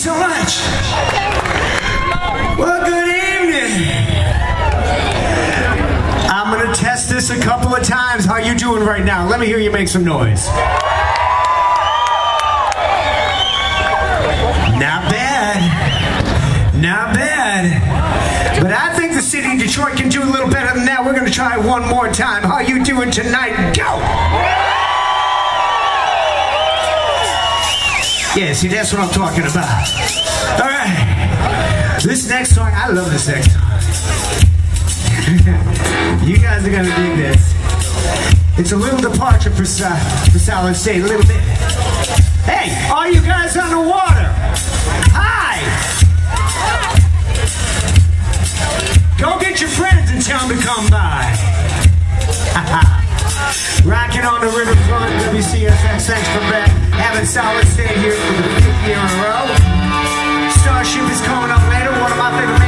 so much. Well, good evening. I'm gonna test this a couple of times. How you doing right now? Let me hear you make some noise. Not bad. Not bad. But I think the city of Detroit can do a little better than that. We're gonna try one more time. How you doing tonight? Go! Yeah, see, that's what I'm talking about. All right. This next song, I love this next song. you guys are gonna dig this. It's a little departure for, for Solid State, a little bit. Hey, are you guys underwater? hi! Go get your friends and tell them to come by. Rocking on the riverfront, WCSX, thanks for back. Having Solid State here for the fifth year in a row. Starship is coming up later, one of my favorite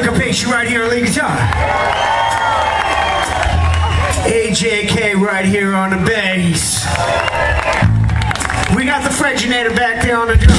Kevin Capace right here on lead guitar. AJK right here on the bass. We got the Freginator back there on the